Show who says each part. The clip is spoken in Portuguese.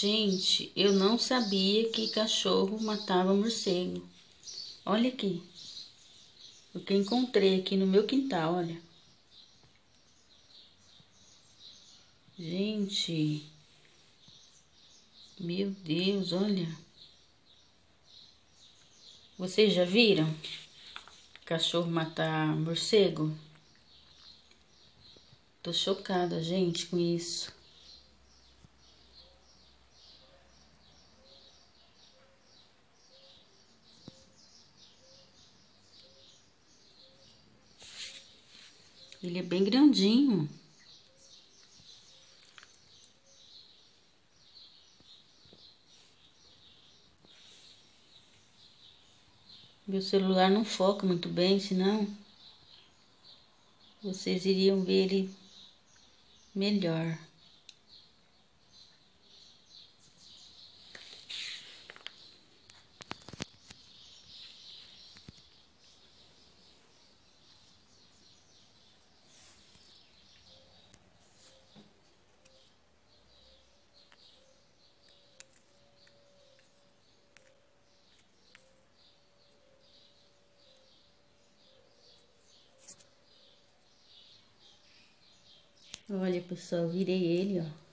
Speaker 1: Gente, eu não sabia que cachorro matava morcego. Olha aqui. O que encontrei aqui no meu quintal, olha. Gente. Meu Deus, olha. Vocês já viram? Cachorro matar morcego? Tô chocada, gente, com isso. Ele é bem grandinho. Meu celular não foca muito bem, senão vocês iriam ver ele melhor. Olha, pessoal, virei ele, ó.